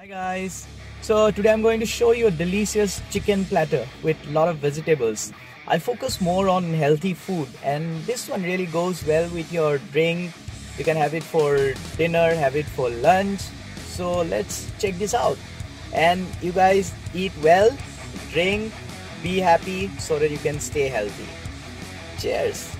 Hi guys. So today i'm going to show you a delicious chicken platter with a lot of vegetables. I focus more on healthy food and this one really goes well with your drink. You can have it for dinner have it for lunch. So let's check this out. And you guys eat well drink be happy so that you can stay healthy. Cheers.